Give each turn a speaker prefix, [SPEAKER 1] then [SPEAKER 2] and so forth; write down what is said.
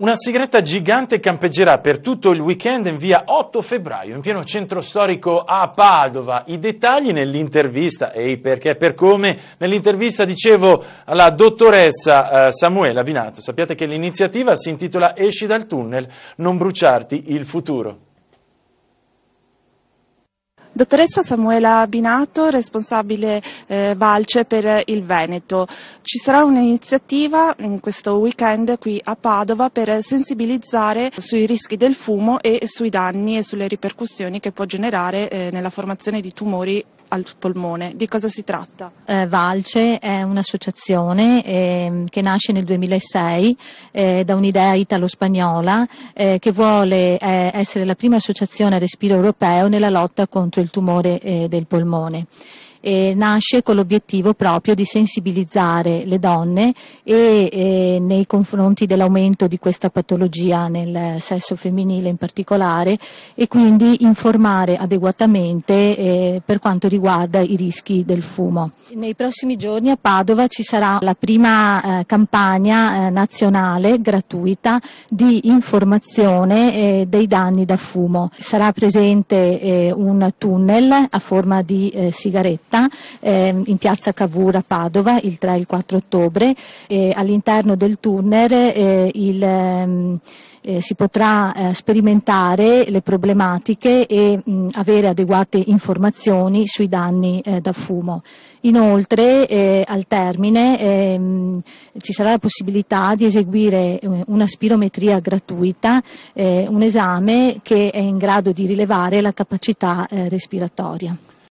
[SPEAKER 1] Una sigaretta gigante campeggerà per tutto il weekend in via 8 febbraio, in pieno centro storico a Padova. I dettagli nell'intervista, e perché per come, nell'intervista dicevo alla dottoressa eh, Samuela Binato. Sappiate che l'iniziativa si intitola Esci dal tunnel, non bruciarti il futuro.
[SPEAKER 2] Dottoressa Samuela Binato, responsabile eh, Valce per il Veneto. Ci sarà un'iniziativa in questo weekend qui a Padova per sensibilizzare sui rischi del fumo e sui danni e sulle ripercussioni che può generare eh, nella formazione di tumori al polmone. Di cosa si tratta?
[SPEAKER 3] Eh, Valce è un'associazione eh, che nasce nel 2006 eh, da un'idea italo-spagnola eh, che vuole eh, essere la prima associazione a respiro europeo nella lotta contro il tumore eh, del polmone eh, nasce con l'obiettivo proprio di sensibilizzare le donne e eh, nei confronti dell'aumento di questa patologia nel sesso femminile in particolare e quindi informare adeguatamente eh, per quanto riguarda i rischi del fumo. Nei prossimi giorni a Padova ci sarà la prima eh, campagna eh, nazionale gratuita di informazione eh, dei danni da fumo. Sarà presente un tunnel a forma di sigaretta diretta eh, in piazza Cavour a Padova il 3 e il 4 ottobre. Eh, all'interno del tunnel eh, il, ehm, eh, si potrà eh, sperimentare le problematiche e mh, avere adeguate informazioni sui danni eh, da fumo. Inoltre al termine ehm, ci sarà la possibilità di eseguire una spirometria gratuita, un esame che è in grado di rilevare la capacità respiratoria.